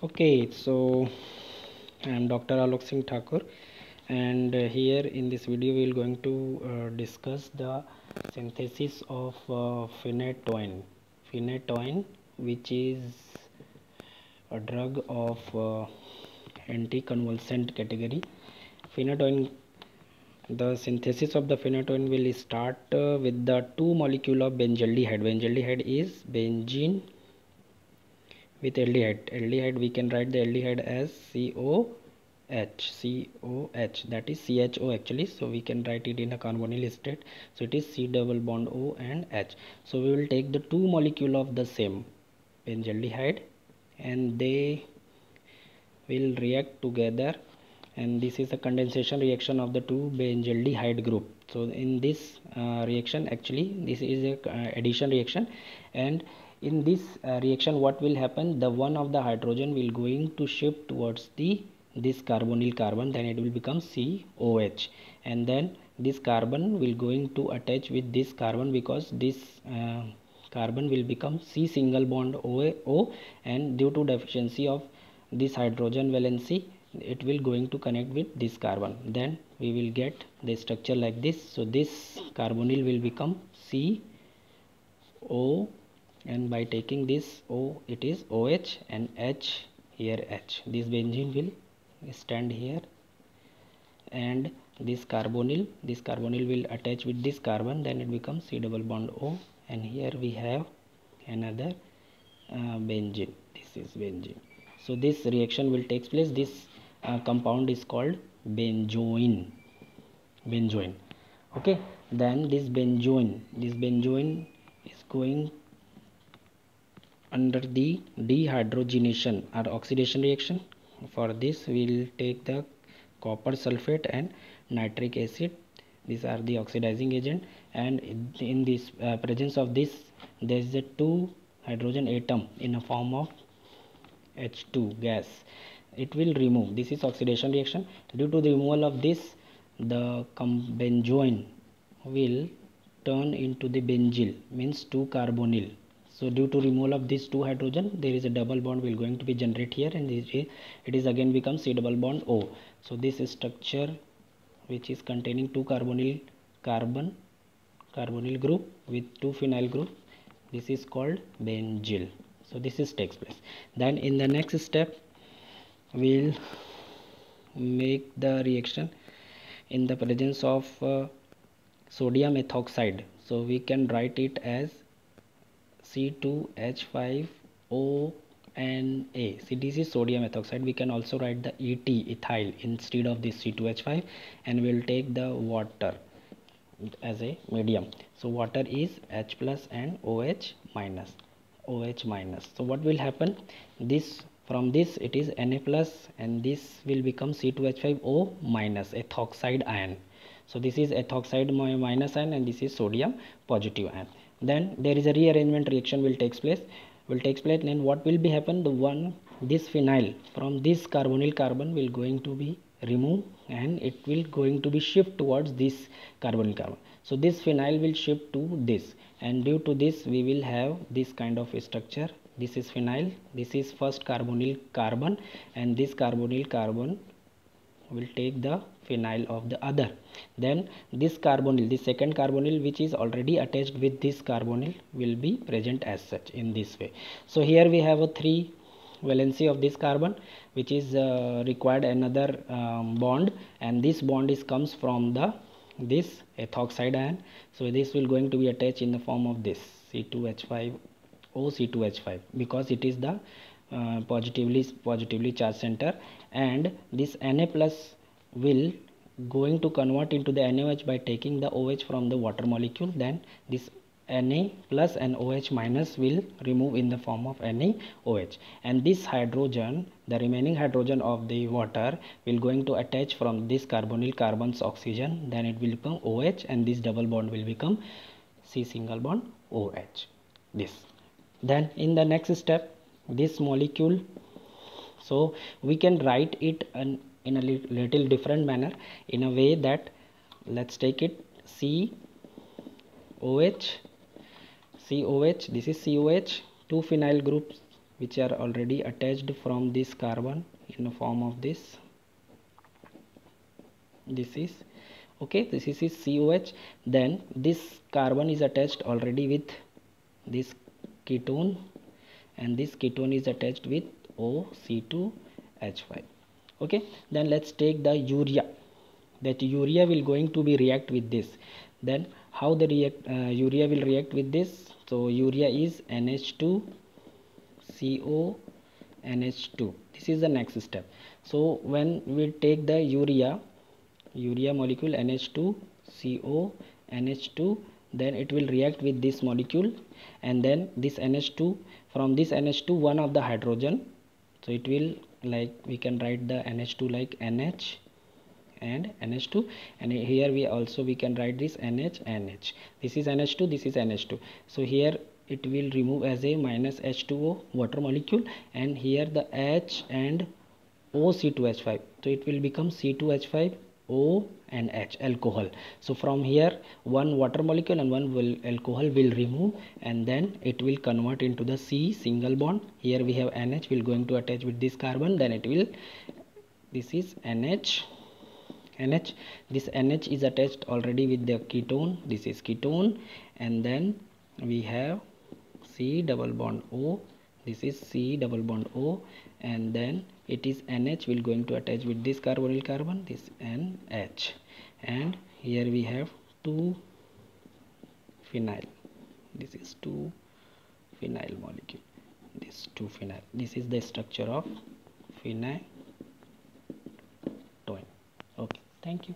Okay, so I am Dr. Alok Singh Thakur, and uh, here in this video we are going to uh, discuss the synthesis of uh, phenytoin. Phenytoin, which is a drug of uh, anticonvulsant category. Phenytoin, the synthesis of the phenytoin will start uh, with the two molecule of benzaldehyde. Benzaldehyde is benzene with aldehyde aldehyde we can write the aldehyde as COH COH that is CHO actually. So we can write it in a carbonyl state. So it is C double bond O and H. So we will take the two molecule of the same benzaldehyde and they will react together. And this is a condensation reaction of the two benzaldehyde group. So in this uh, reaction actually this is a uh, addition reaction. And in this uh, reaction what will happen? The one of the hydrogen will going to shift towards the this carbonyl carbon then it will become COH and then this carbon will going to attach with this carbon because this uh, carbon will become C single bond O and due to deficiency of this hydrogen valency it will going to connect with this carbon. Then we will get the structure like this. So this carbonyl will become C O and by taking this O it is OH and H here H. This benzene will stand here. And this carbonyl this carbonyl will attach with this carbon. Then it becomes C double bond O. And here we have another uh, benzene. This is benzene. So this reaction will take place. This uh, compound is called benzoin. Benzoin. Okay. Then this benzoin this benzoin is going under the dehydrogenation or oxidation reaction. For this we will take the copper sulfate and nitric acid. These are the oxidizing agent. And in this uh, presence of this there is a two hydrogen atom in a form of H2 gas. It will remove. This is oxidation reaction. Due to the removal of this the benzoin will turn into the benzil means 2 carbonyl so due to removal of these two hydrogen there is a double bond will going to be generate here and it is again become c double bond o. So this structure which is containing two carbonyl carbon carbonyl group with two phenyl group this is called benzil so this is takes place. Then in the next step we'll make the reaction in the presence of uh, sodium ethoxide. So we can write it as C2H5O and A. See, this is sodium ethoxide. We can also write the ET, ethyl, instead of this C2H5 and we'll take the water as a medium. So, water is H plus and OH minus. OH minus. So, what will happen? This from this it is Na plus and this will become C2H5O minus ethoxide ion. So, this is ethoxide minus ion and this is sodium positive ion then there is a rearrangement reaction will takes place. Will takes place then what will be happen? The one this phenyl from this carbonyl carbon will going to be removed and it will going to be shift towards this carbonyl carbon. So this phenyl will shift to this and due to this we will have this kind of structure. This is phenyl this is first carbonyl carbon and this carbonyl carbon will take the phenyl of the other. Then this carbonyl this second carbonyl which is already attached with this carbonyl will be present as such in this way. So here we have a three valency of this carbon which is uh, required another um, bond. And this bond is comes from the this ethoxide ion. So this will going to be attached in the form of this C2H5 O C2H5 because it is the uh, positively positively charged center. And this Na plus will going to convert into the NaOH by taking the OH from the water molecule. Then this Na plus and OH minus will remove in the form of NaOH and this hydrogen the remaining hydrogen of the water will going to attach from this carbonyl carbon's oxygen. Then it will become OH and this double bond will become C single bond OH this. Then in the next step this molecule so we can write it an in a little different manner in a way that let's take it C OH COH this is COH two phenyl groups which are already attached from this carbon in the form of this. This is okay this is COH then this carbon is attached already with this ketone and this ketone is attached with OC2H5 okay? Then let's take the urea. That urea will going to be react with this. Then how the react uh, urea will react with this? So urea is NH2 CO NH2 this is the next step. So when we take the urea urea molecule NH2 CO NH2 then it will react with this molecule. And then this NH2 from this NH2 one of the hydrogen. So it will like we can write the NH2 like NH and NH2 and here we also we can write this NH NH this is NH2 this is NH2 so here it will remove as a minus H2O water molecule. And here the H and OC2H5 so it will become C2H5 O and H alcohol. So from here one water molecule and one will alcohol will remove and then it will convert into the C single bond. Here we have NH will going to attach with this carbon then it will this is NH NH this NH is attached already with the ketone this is ketone. And then we have C double bond O this is C double bond O. And then it is NH will going to attach with this carbonyl carbon this NH and here we have two phenyl. This is two phenyl molecule. This two phenyl. This is the structure of phenyl toin. okay thank you